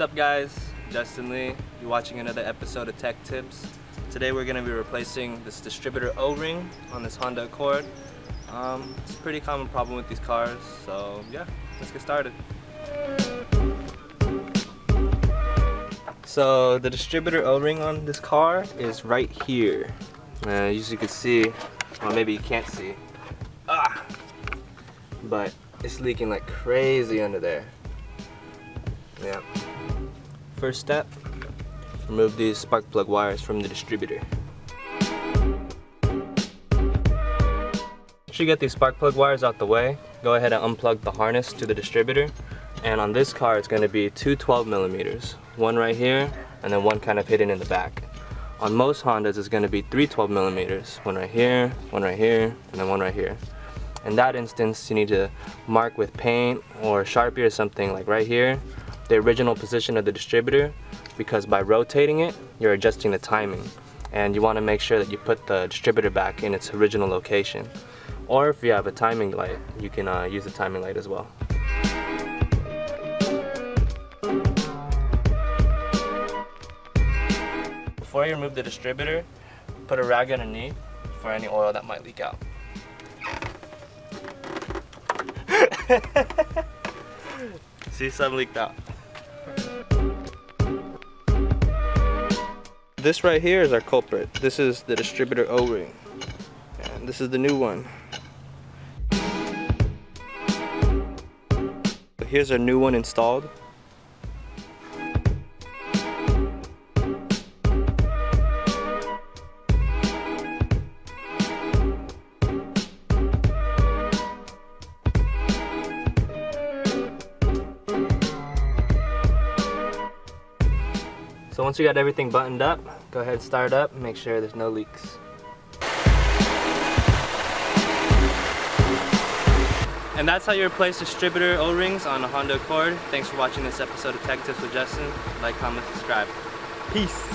What's up guys? Justin Le. You're watching another episode of Tech Tips. Today we're going to be replacing this distributor O-ring on this Honda Accord. Um, it's a pretty common problem with these cars, so yeah, let's get started. So the distributor O-ring on this car is right here. Uh, as you can see, well maybe you can't see, ah, but it's leaking like crazy under there. Yeah. First step, remove these spark plug wires from the distributor. You get these spark plug wires out the way, go ahead and unplug the harness to the distributor. And on this car, it's going to be two 12 millimeters. One right here, and then one kind of hidden in the back. On most Hondas, it's going to be three 12 millimeters. One right here, one right here, and then one right here. In that instance, you need to mark with paint or Sharpie or something like right here, the original position of the distributor because by rotating it, you're adjusting the timing and you want to make sure that you put the distributor back in its original location. Or if you have a timing light, you can uh, use the timing light as well. Before you remove the distributor, put a rag underneath for any oil that might leak out. See, some leaked out. This right here is our culprit. This is the distributor O-ring. And this is the new one. Here's our new one installed. So once you got everything buttoned up, go ahead and start up make sure there's no leaks. And that's how you replace distributor O-rings on a Honda Accord. Thanks for watching this episode of Tech Tips with Justin. Like, comment, subscribe. Peace.